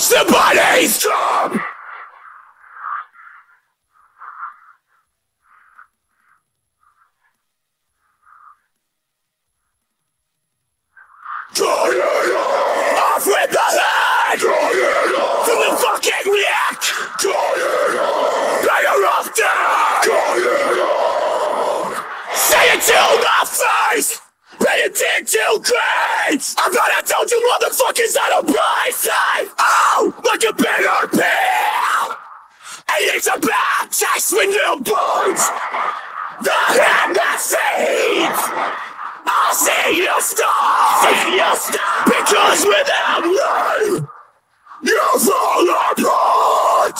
Watch the bodies! Off with the head! From the fucking neck! Better off dead! Say it to my face! Pay attention to grades! I thought I told you motherfuckers how to play safe! With new boots! The hand that feeds! I see you stop! See you stop! Because without you, you fall apart!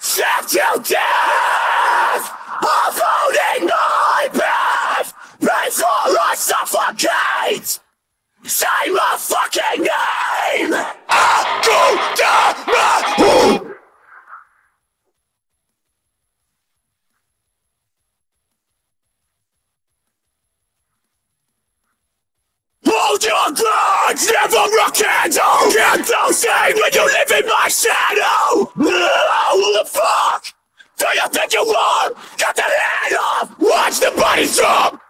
Set to death! Say my fucking name! Aku Hold your guns, never rock handle! Get those things when you live in my shadow! Oh, the fuck? Do you think you won? Cut the head off! Watch the body drop!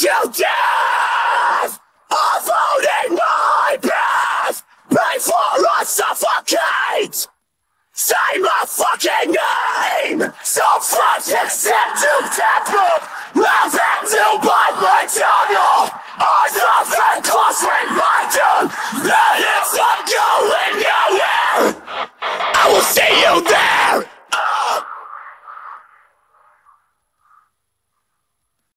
To death! Avoiding my path! Before I suffocate! Say my fucking name! So front except to temple! Love and to bite my tunnel! I